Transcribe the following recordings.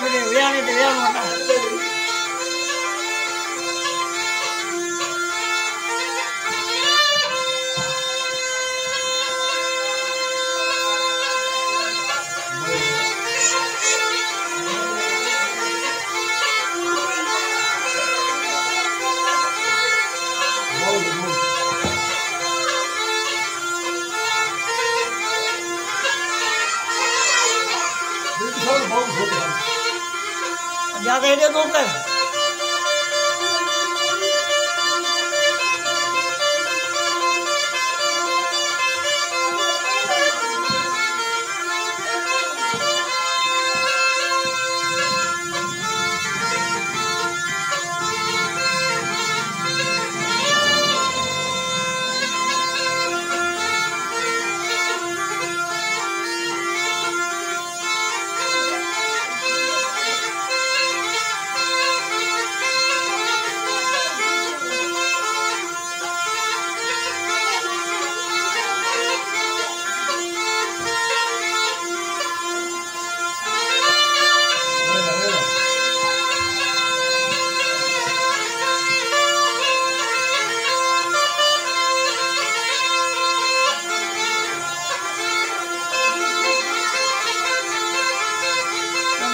不要你，不样你。क्या कह दिया तो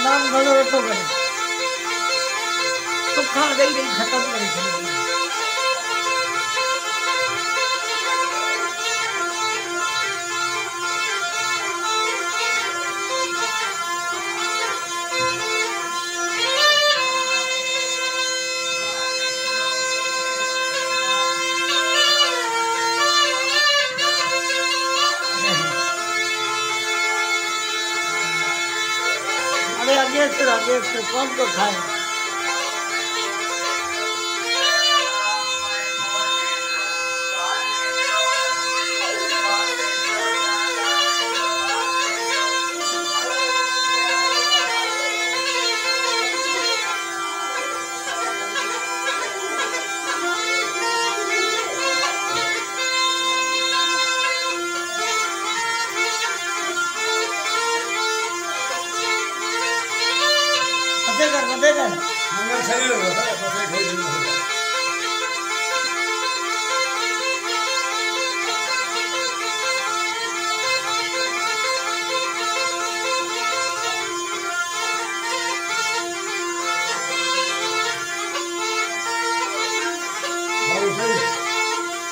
नाम गणो रखो गणो सुखा तो गई गई खत्म करी चली 我要面试了，面试放不开。कर मदे कर मंगल शरीर हो मदे खोई दिन हो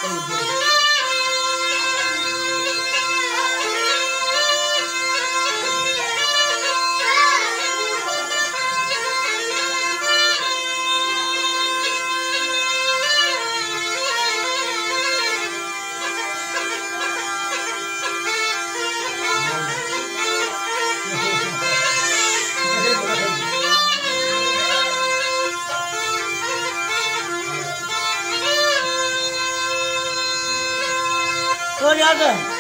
Thank you. Gol yardım.